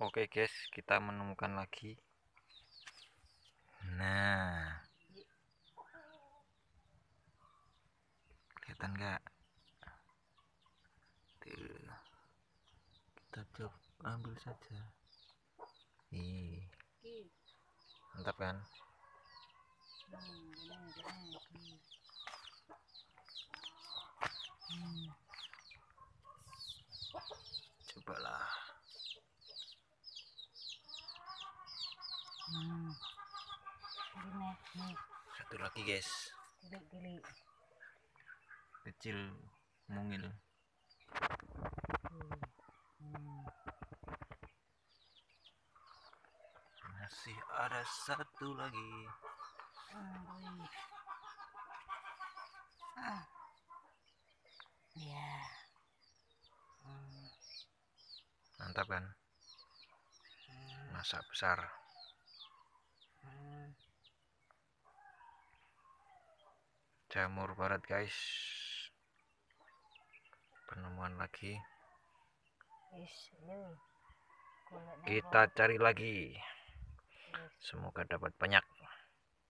Oke guys, kita menemukan lagi. Nah, kelihatan nggak? Kita coba ambil saja. Ih, mantap kan? Cobalah. Satu lagi guys, kecil mungil. Masih ada satu lagi. Mantap kan? Masa besar. Jamur barat guys. Penemuan lagi. Kulit Kita cari lagi. Semoga dapat banyak.